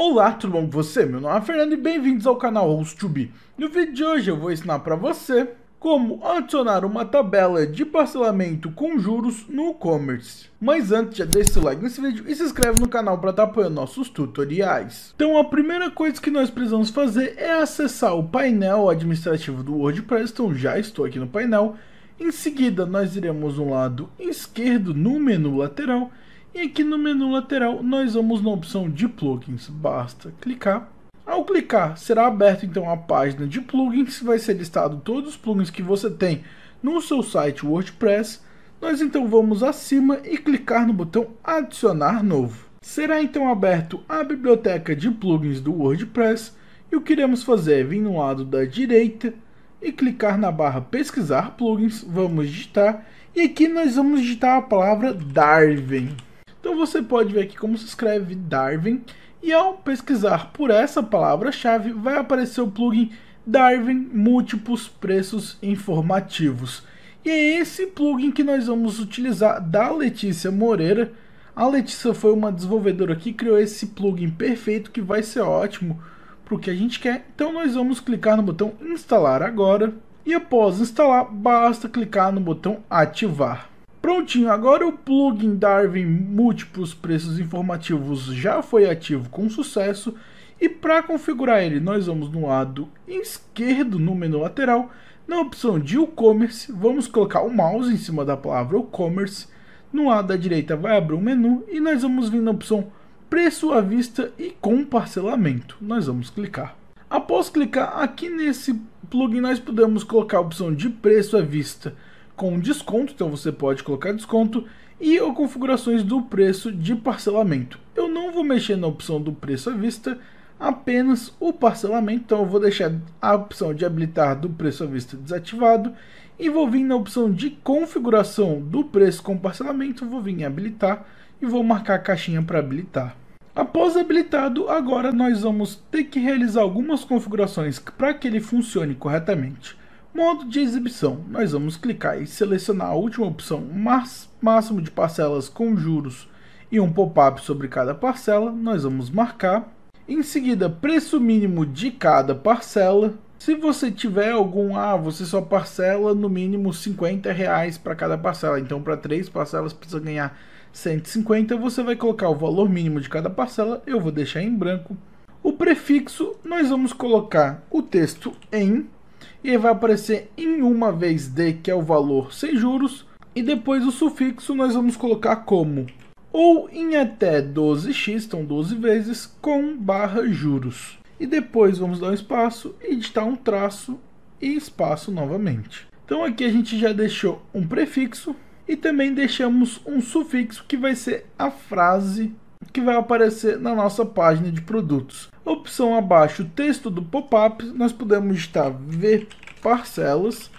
Olá, tudo bom com você? Meu nome é Fernando e bem-vindos ao canal HostTube. No vídeo de hoje eu vou ensinar para você como adicionar uma tabela de parcelamento com juros no e-commerce. Mas antes, já deixa seu like nesse vídeo e se inscreve no canal para estar tá apoiando nossos tutoriais. Então a primeira coisa que nós precisamos fazer é acessar o painel administrativo do WordPress, então já estou aqui no painel. Em seguida nós iremos no lado esquerdo no menu lateral e aqui no menu lateral nós vamos na opção de plugins, basta clicar. Ao clicar, será aberta então a página de plugins, vai ser listado todos os plugins que você tem no seu site WordPress. Nós então vamos acima e clicar no botão adicionar novo. Será então aberto a biblioteca de plugins do WordPress e o que iremos fazer é vir no lado da direita e clicar na barra pesquisar plugins, vamos digitar e aqui nós vamos digitar a palavra Darwin. Então você pode ver aqui como se escreve Darwin e ao pesquisar por essa palavra-chave vai aparecer o plugin Darwin Múltiplos Preços Informativos. E é esse plugin que nós vamos utilizar da Letícia Moreira. A Letícia foi uma desenvolvedora que criou esse plugin perfeito que vai ser ótimo para o que a gente quer. Então nós vamos clicar no botão instalar agora e após instalar basta clicar no botão ativar. Prontinho, agora o plugin Darwin Múltiplos Preços Informativos já foi ativo com sucesso. E para configurar ele nós vamos no lado esquerdo no menu lateral, na opção de e-commerce, vamos colocar o mouse em cima da palavra e-commerce, no lado da direita vai abrir um menu e nós vamos vir na opção preço à vista e com parcelamento, nós vamos clicar. Após clicar aqui nesse plugin nós podemos colocar a opção de preço à vista com desconto, então você pode colocar desconto e ou configurações do preço de parcelamento. Eu não vou mexer na opção do preço à vista, apenas o parcelamento, então eu vou deixar a opção de habilitar do preço à vista desativado e vou vir na opção de configuração do preço com parcelamento, vou vir em habilitar e vou marcar a caixinha para habilitar. Após habilitado, agora nós vamos ter que realizar algumas configurações para que ele funcione corretamente. Modo de exibição. Nós vamos clicar e selecionar a última opção, máximo de parcelas com juros e um pop-up sobre cada parcela. Nós vamos marcar. Em seguida, preço mínimo de cada parcela. Se você tiver algum, ah, você só parcela no mínimo 50 reais para cada parcela. Então, para três parcelas precisa ganhar 150. Você vai colocar o valor mínimo de cada parcela. Eu vou deixar em branco. O prefixo, nós vamos colocar o texto em e vai aparecer em uma vez D, que é o valor sem juros, e depois o sufixo nós vamos colocar como ou em até 12x, então 12 vezes, com barra juros. E depois vamos dar um espaço, editar um traço e espaço novamente. Então aqui a gente já deixou um prefixo e também deixamos um sufixo que vai ser a frase que vai aparecer na nossa página de produtos. Opção abaixo, texto do pop-up, nós podemos digitar ver parcelas.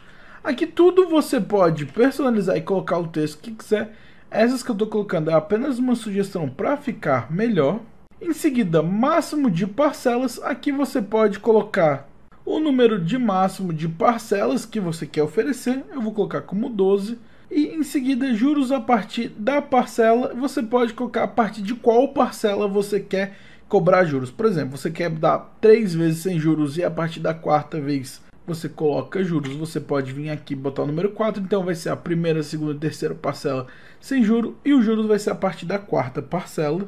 Aqui tudo você pode personalizar e colocar o texto que quiser. Essas que eu estou colocando é apenas uma sugestão para ficar melhor. Em seguida, máximo de parcelas. Aqui você pode colocar o número de máximo de parcelas que você quer oferecer. Eu vou colocar como 12 e em seguida juros a partir da parcela, você pode colocar a partir de qual parcela você quer cobrar juros. Por exemplo, você quer dar três vezes sem juros e a partir da quarta vez você coloca juros, você pode vir aqui botar o número 4, então vai ser a primeira, segunda e terceira parcela sem juro e o juros vai ser a partir da quarta parcela.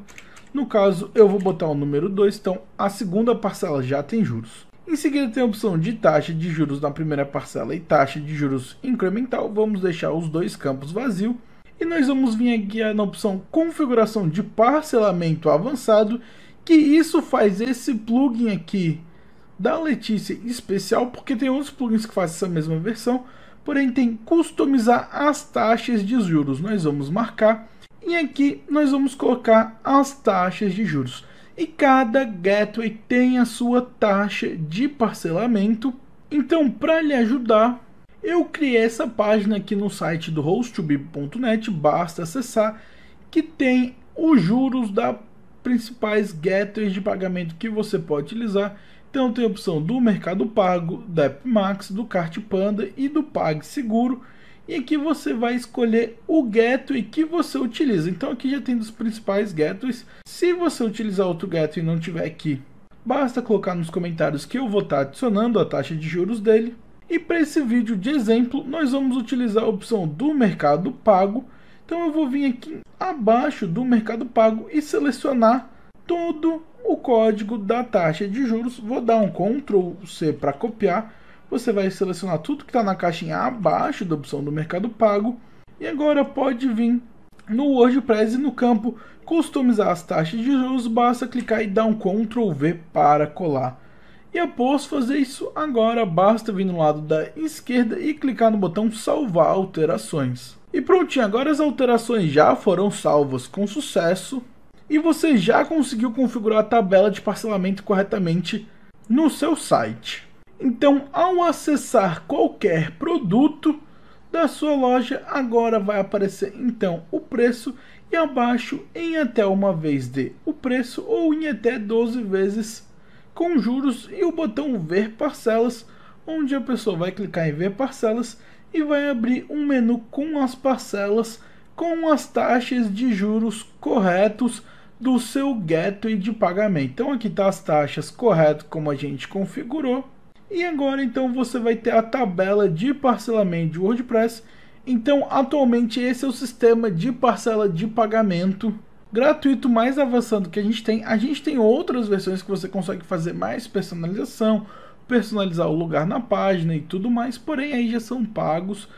No caso, eu vou botar o número 2, então a segunda parcela já tem juros. Em seguida tem a opção de taxa de juros na primeira parcela e taxa de juros incremental. Vamos deixar os dois campos vazios. E nós vamos vir aqui na opção configuração de parcelamento avançado, que isso faz esse plugin aqui da Letícia especial, porque tem outros plugins que fazem essa mesma versão, porém tem customizar as taxas de juros. Nós vamos marcar e aqui nós vamos colocar as taxas de juros e cada gateway tem a sua taxa de parcelamento. Então, para lhe ajudar, eu criei essa página aqui no site do hostubib.net, basta acessar, que tem os juros da principais gateways de pagamento que você pode utilizar. Então tem a opção do Mercado Pago, da AppMax, do Cart Panda e do PagSeguro. E aqui você vai escolher o gateway que você utiliza. Então aqui já tem dos principais gateways. Se você utilizar outro gateway e não tiver aqui, basta colocar nos comentários que eu vou estar adicionando a taxa de juros dele. E para esse vídeo de exemplo, nós vamos utilizar a opção do Mercado Pago. Então eu vou vir aqui abaixo do Mercado Pago e selecionar todo o código da taxa de juros. Vou dar um Ctrl C para copiar. Você vai selecionar tudo que está na caixinha abaixo da opção do Mercado Pago. E agora pode vir no WordPress no campo customizar as taxas de juros. Basta clicar e dar um Ctrl V para colar. E após fazer isso, agora basta vir no lado da esquerda e clicar no botão salvar alterações. E prontinho, agora as alterações já foram salvas com sucesso e você já conseguiu configurar a tabela de parcelamento corretamente no seu site. Então, ao acessar qualquer produto da sua loja, agora vai aparecer então o preço e abaixo em até uma vez de o preço ou em até 12 vezes com juros e o botão ver parcelas, onde a pessoa vai clicar em ver parcelas e vai abrir um menu com as parcelas com as taxas de juros corretos do seu gateway de pagamento. Então aqui está as taxas corretas como a gente configurou. E agora então você vai ter a tabela de parcelamento de WordPress. Então atualmente esse é o sistema de parcela de pagamento gratuito mais avançado que a gente tem. A gente tem outras versões que você consegue fazer mais personalização, personalizar o lugar na página e tudo mais, porém aí já são pagos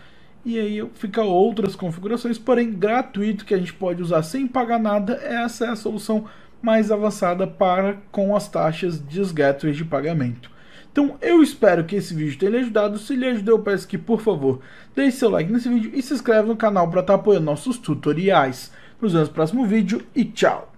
e aí fica outras configurações, porém gratuito que a gente pode usar sem pagar nada, essa é a solução mais avançada para com as taxas de gateways de pagamento. Então eu espero que esse vídeo tenha lhe ajudado, se lhe ajudou eu peço que por favor deixe seu like nesse vídeo e se inscreve no canal para estar apoiando nossos tutoriais. Nos vemos no próximo vídeo e tchau!